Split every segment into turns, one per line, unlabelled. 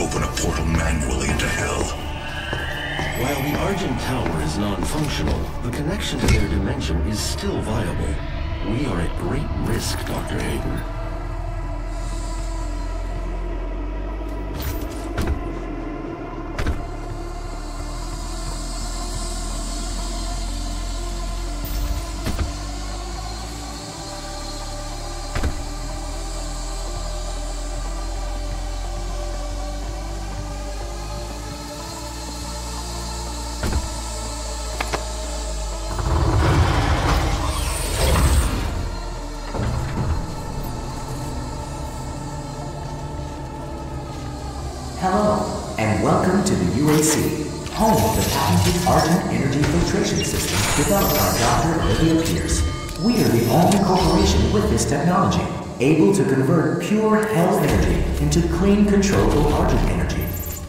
open a portal manually into hell.
While the Argent Tower is non-functional, the connection to their dimension is still viable. We are at great risk, Dr. Hayden.
Able to convert pure hell energy into clean, controllable Argent energy.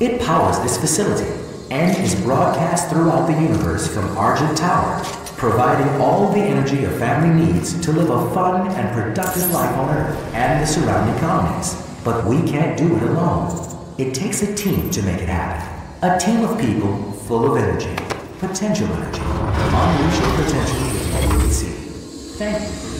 It powers this facility and is broadcast throughout the universe from Argent Tower, providing all the energy a family needs to live a fun and productive life on Earth and the surrounding colonies. But we can't do it alone. It takes a team to make it happen. A team of people full of energy, potential energy. Unleash your potential with UAC. Thank you.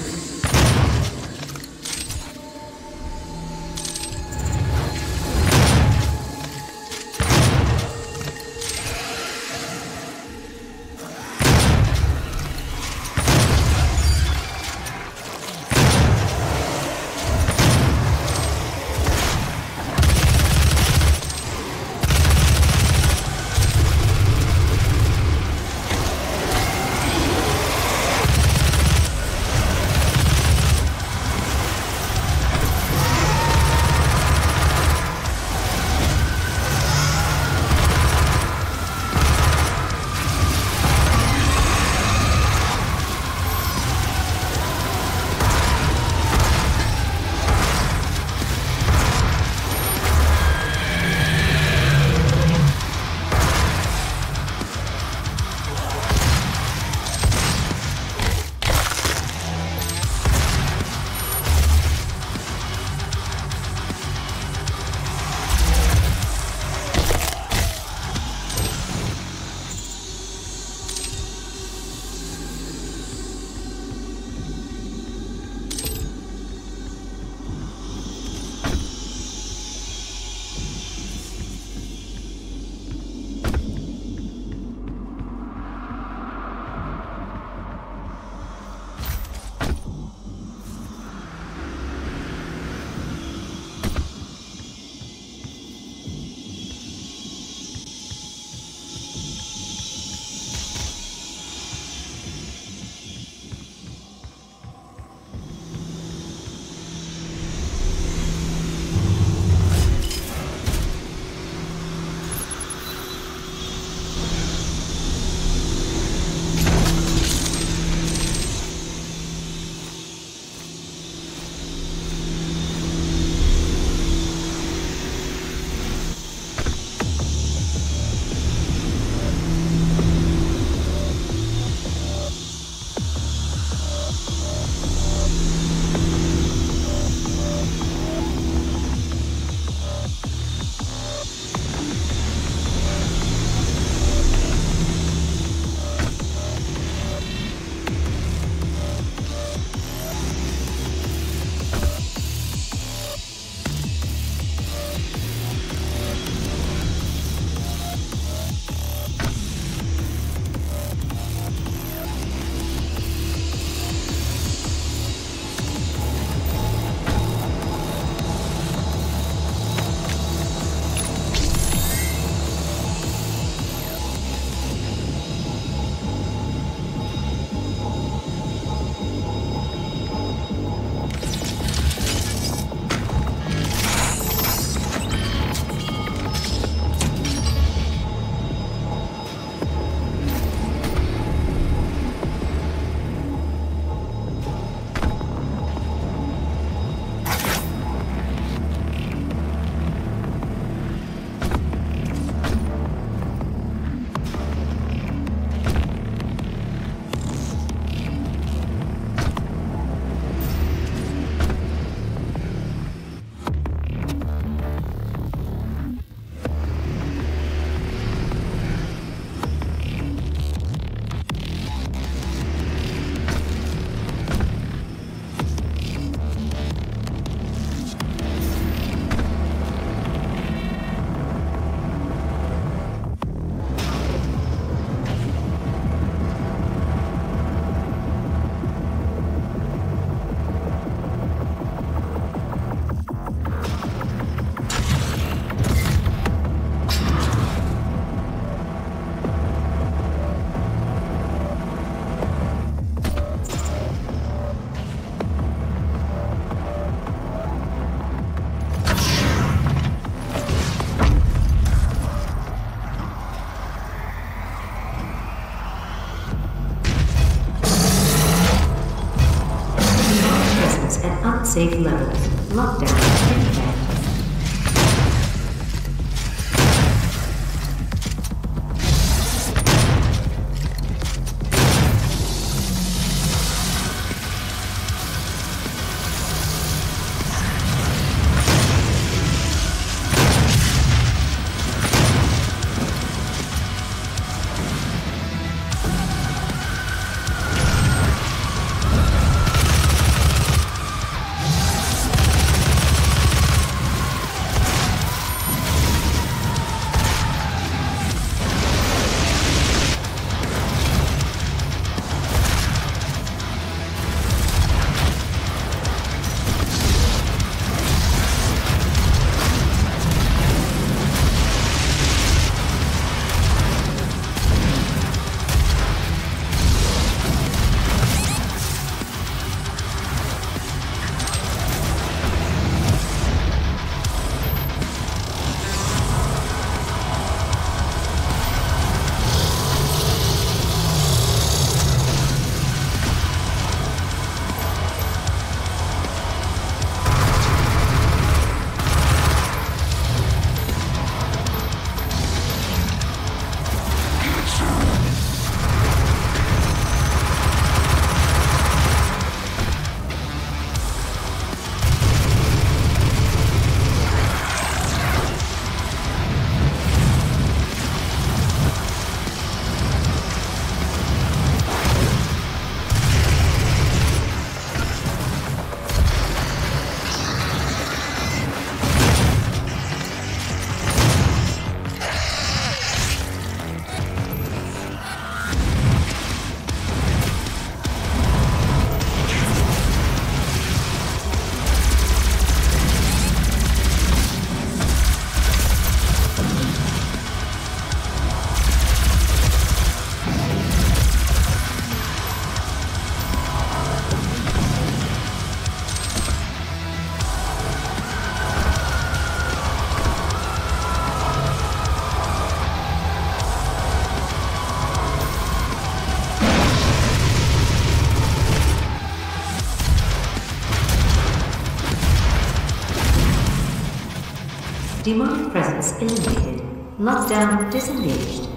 Unsafe level. Demonic presence eliminated. Lockdown disengaged.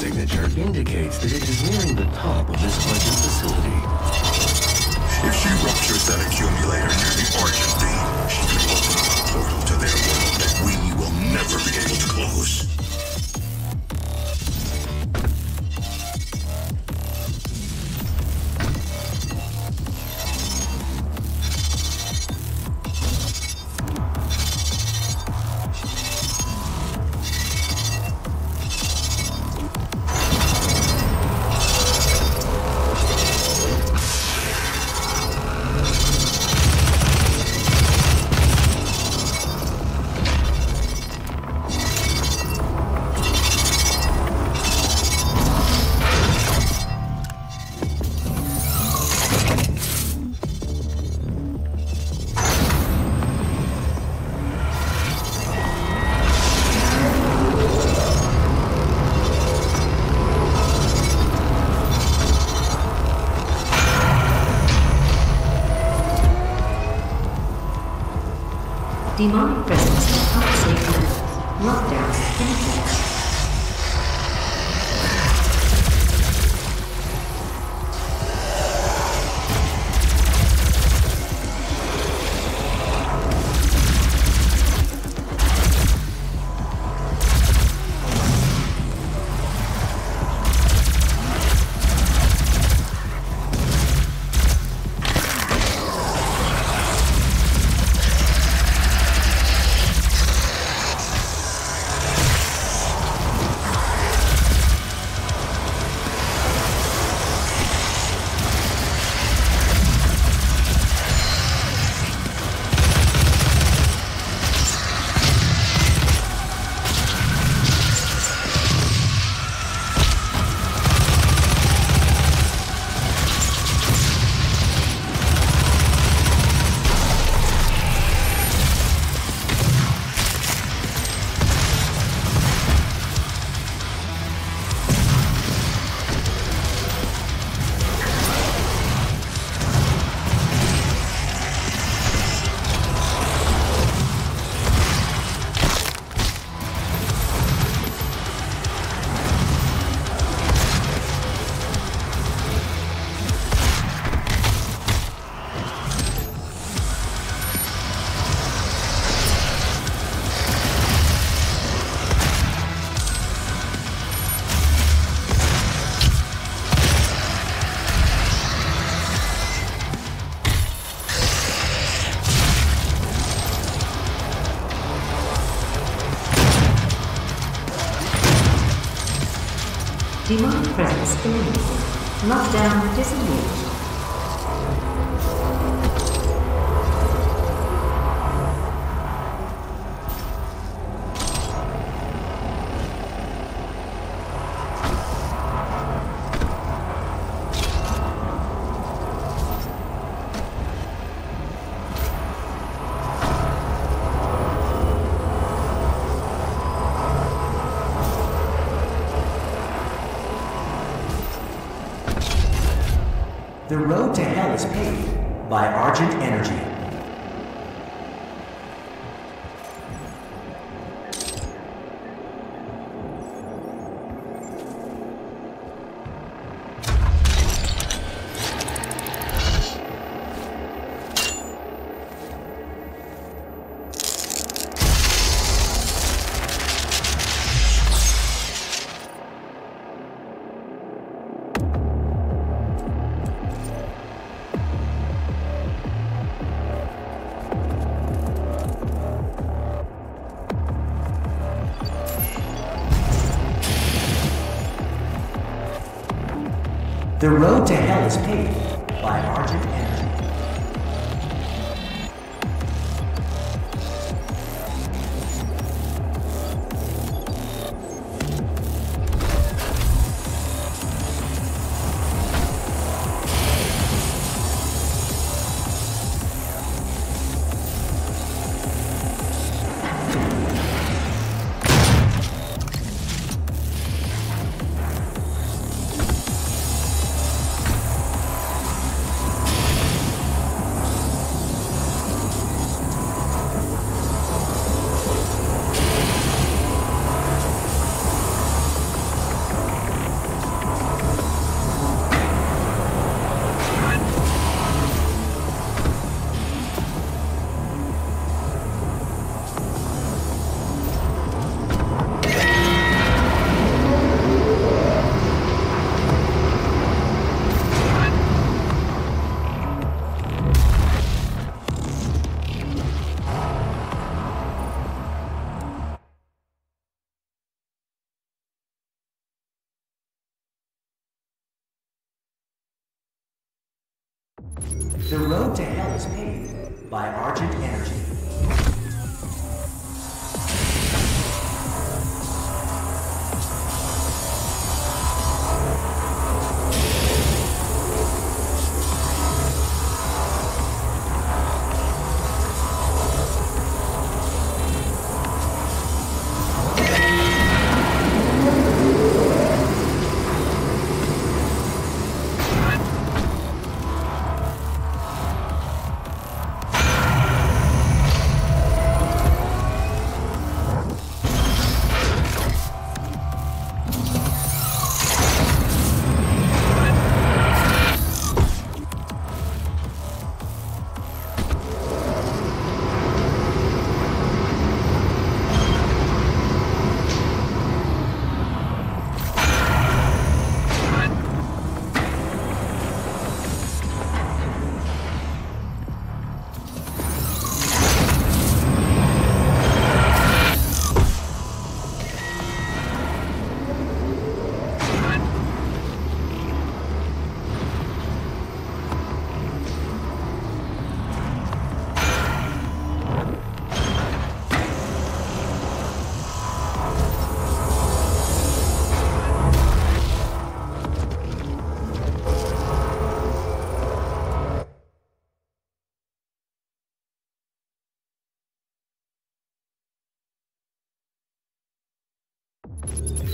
Signature indicates that it is nearing the top of this Argent
Lockdown
The road to hell is paved by Argent Energy. The road to hell is paved by Argent Energy.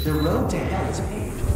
The road to hell is paved